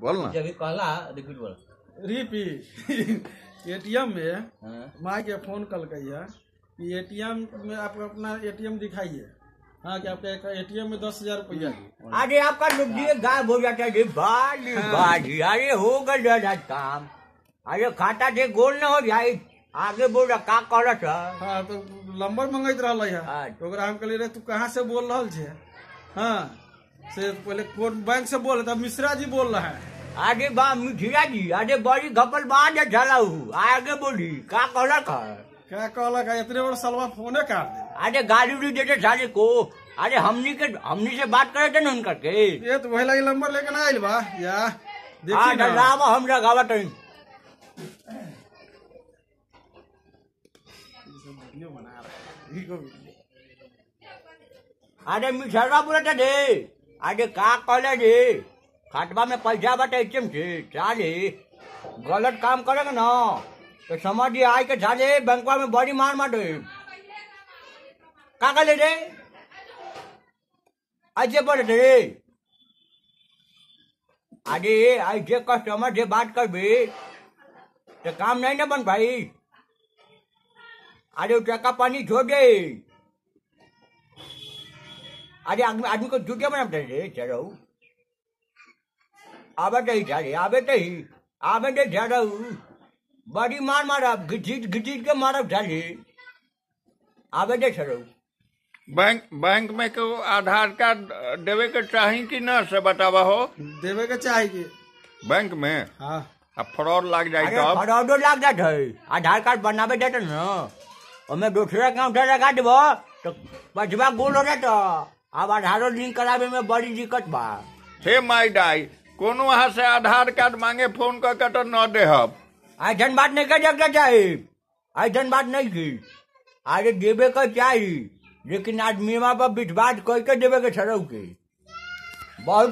बोल ना। जब कहला रिपीट बोल। रिपीट एटीएम में हाँ। माँ के फ़ोन कल है कि एटीएम में आप अपना एटीएम दिखाइए। हाँ कि आपका एटीएम में दस हज़ार रुपया है। अरे आपका गायब हो जाता है बाली बाली अरे हो गया काम। अरे खाता से गोल न हो जाए। आगे बोल रहा का कह रहा था? हाँ तो नंबर मंगैत रहल है। अच्छा। तो हम कहलिए रे तू कहाँ से बोल रहल छे? हाँ। से पहले कोन बैंक से बोल तब मिश्रा जी बोल रहा है। आगे बा मिठिया जी अरे बड़ी घपल बाद चला हूँ आगे बोली का कह रहा था क्या कहलक है? इतने बड़ा सलवा फोने काट दे। अरे गाली उड़ी देते साले को। अरे हमनी के हमनी से बात करे थे ना उनका के। ये तो वही लगी नंबर लेके ना आइल बा या। हाँ देखी ना डरावा हम रहा है। वीडियो- अरे मिठरवा बोलता दे। अरे का कहले रे खाटवा में पैसा बटे एटीएम से। चाले गलत काम करेगा ना। तो समझिए आए के झाले बैंकवा में बड़ी मार दे। का कहले रे ऐसे बोले रे अरे, ऐसे कस्टमर से बात करबे। तो काम नहीं ना बन भाई अरे टका पानी छोड़ दे। अरे आदमी आदमी को जूठे बनाते रे चलो। आवे तो ही चाले आवे तो ही आवे तो चलो बड़ी मार मारा घिचीट घिचीट के मारा चाले आवे तो चलो। बैंक बैंक में को आधार कार्ड देवे के चाही कि न से बतावा हो? देवे के चाहिए बैंक बैंक में? हाँ। अब फ्रॉड लग जाए तब फरौडो लाग जात है। आधार कार्ड बनावे देते न। ओमे दूसरा काम लगा देबो तो पचवा गोल हो जाता अब आधारो लिंक करावे में बड़ी दिक्कत बा। हे माई डाई कोनो वहाँ से आधार कार्ड मांगे फ़ोन कर के तो न देहब। ऐसन बात नहीं कर सकता साहिब ऐसन बात नहीं की। अरे देवे का चाहिए लेकिन आदमी पर विश्वास करके देवे के सड़क के बहुत